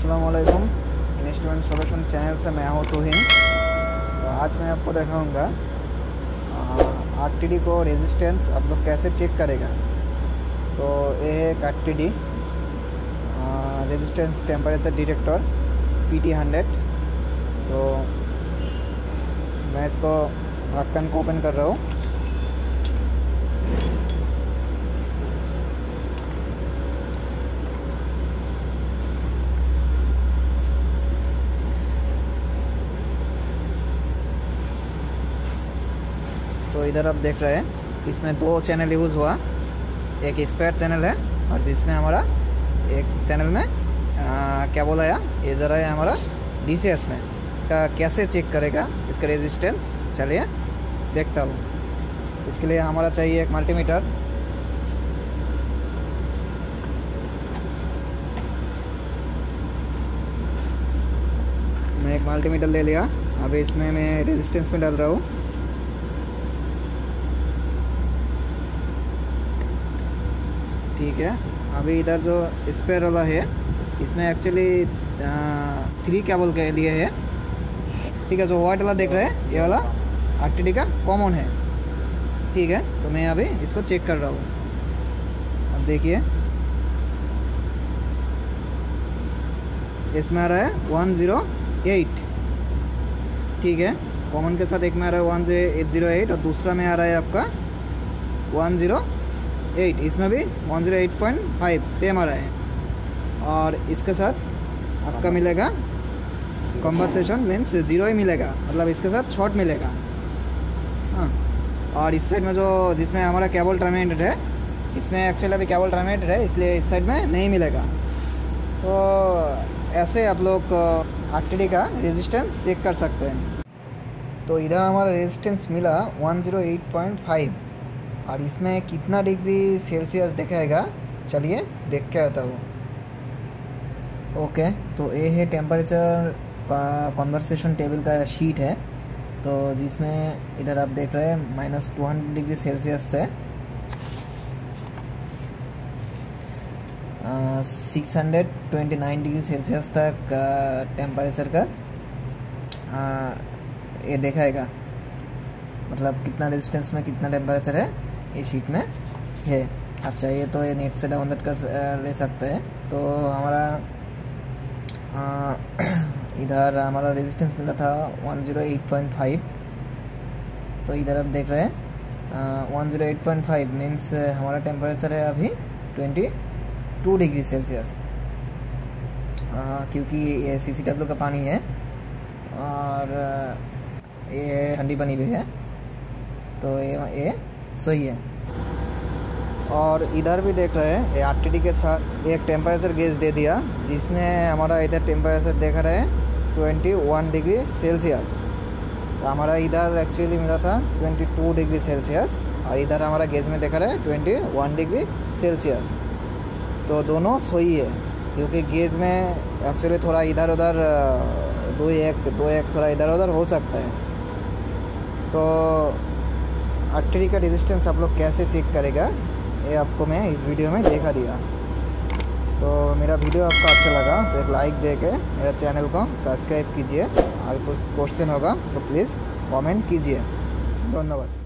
अस्सलाम वालेकुम। Instrument solution channel से मैं हूँ तुहिन। तो आज मैं आपको दिखाऊँगा आर टी को रेजिस्टेंस आप लोग कैसे चेक करेगा। तो ये है एक R T D resistance temperature detector P T hundred तो मैं इसको ढक्कन को ओपन कर रहा हूँ। तो इधर आप देख रहे हैं इसमें दो चैनल यूज़ हुआ। एक स्पेयर चैनल है और जिसमें हमारा एक चैनल में आ, क्या बोला या ज़रा है हमारा डीसीएस में। का कैसे चेक करेगा इसका रेजिस्टेंस चलिए देखता हूँ। इसके लिए हमारा चाहिए एक मल्टीमीटर मैं एक मल्टीमीटर ले लिया। अभी इसमें मैं रेजिस्टेंस में डाल रहा हूँ। ठीक है। अभी इधर जो स्पेयर वाला है, इसमें एक्चुअली थ्री केबल के लिए है। ठीक है, जो वाइट वाला देख रहे हैं, ये वाला आर का कॉमन है। ठीक है तो मैं अभी इसको चेक कर रहा हूँ। अब देखिए। इसमें आ रहा है वन ज़ीरो एट ठीक है कॉमन के साथ एक में आ रहा है one zero eight zero eight और दूसरा में आ रहा है आपका वन ज़ीरो एट इसमें भी one zero eight point five same आ रहा है। और इसके साथ आपका मिलेगा कॉम्पनसेशन मीन्स ज़ीरो ही मिलेगा मतलब इसके साथ शॉर्ट मिलेगा। हाँ और इस साइड में जो जिसमें हमारा केबल टर्मिनेटेड है इसमें एक्चुअली अभी केबल टर्मिनेटेड है इसलिए इस साइड में नहीं मिलेगा। तो ऐसे आप लोग आर का रेजिस्टेंस चेक कर सकते हैं। तो इधर हमारा रेजिस्टेंस मिला 108.5 और इसमें कितना डिग्री सेल्सियस दिखाएगा चलिए देख के आता हूँ ओके तो ये है टेम्परेचर का कॉन्वर्सेशन टेबल का शीट है। तो जिसमें इधर आप देख रहे हैं minus two hundred degree Celsius से six hundred twenty nine degree Celsius तक टेम्परेचर का ये दिखाएगा मतलब कितना रेजिस्टेंस में कितना टेम्परेचर है? ये शीट में। है आप चाहिए तो ये नेट से डाउनलोड कर ले सकते हैं। तो हमारा इधर हमारा रेजिस्टेंस मिला था 108.5 तो इधर आप देख रहे हैं 108.5 मीन्स हमारा टेम्परेचर है अभी 22 डिग्री सेल्सियस क्योंकि ये सी सी का पानी है, और ये ठंडी बनी हुई है। तो ये ये सही है। और इधर भी देख रहे हैं आर के साथ एक टेम्परेचर गेज दे दिया, जिसमें हमारा इधर टेम्परेचर देख रहे हैं ट्वेंटी वन डिग्री सेल्सियस तो हमारा इधर एक्चुअली मिला था ट्वेंटी टू डिग्री सेल्सियस और इधर हमारा गेज में देखा रहा है ट्वेंटी वन डिग्री सेल्सियस तो दोनों सही है, क्योंकि गेज में एक्चुअली थोड़ा इधर उधर दो एक दो एक थोड़ा इधर उधर हो सकता है। तो आर्टरी का रेजिस्टेंस आप लोग कैसे चेक करेगा, ये आपको मैं इस वीडियो में देखा दिया। तो मेरा वीडियो आपको अच्छा लगा तो एक लाइक दे के मेरा चैनल को सब्सक्राइब कीजिए, और कुछ क्वेश्चन होगा तो प्लीज़ कमेंट कीजिए। धन्यवाद।